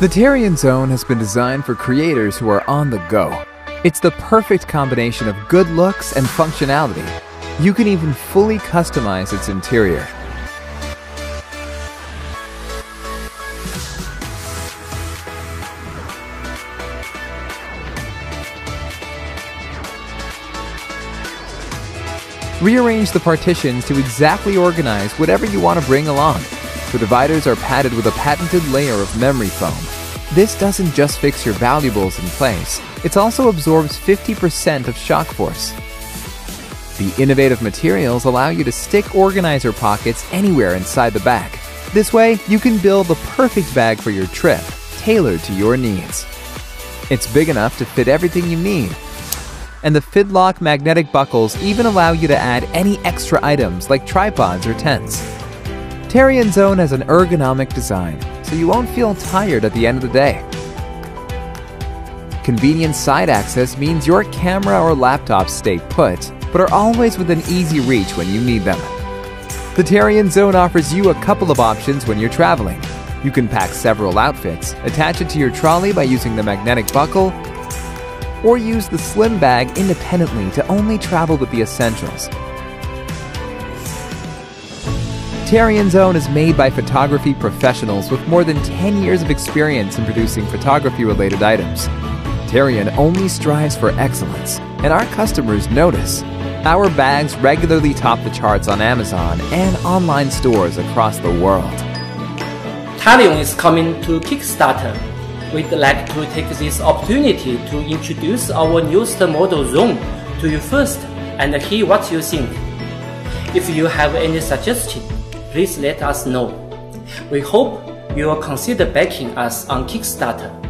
The Tarion Zone has been designed for creators who are on the go. It's the perfect combination of good looks and functionality. You can even fully customize its interior. Rearrange the partitions to exactly organize whatever you want to bring along. The dividers are padded with a patented layer of memory foam. This doesn't just fix your valuables in place, it also absorbs 50% of shock force. The innovative materials allow you to stick organizer pockets anywhere inside the bag. This way, you can build the perfect bag for your trip, tailored to your needs. It's big enough to fit everything you need. And the Fidlock magnetic buckles even allow you to add any extra items like tripods or tents. Tarion Zone has an ergonomic design, so you won't feel tired at the end of the day. Convenient side access means your camera or laptop stay put, but are always within easy reach when you need them. The Tarion Zone offers you a couple of options when you're traveling. You can pack several outfits, attach it to your trolley by using the magnetic buckle, or use the slim bag independently to only travel with the essentials. Tarion Zone is made by photography professionals with more than 10 years of experience in producing photography related items. Tarion only strives for excellence, and our customers notice. Our bags regularly top the charts on Amazon and online stores across the world. Tarion is coming to Kickstarter. We'd like to take this opportunity to introduce our newest model Zone to you first and hear what you think. If you have any suggestion, please let us know. We hope you will consider backing us on Kickstarter.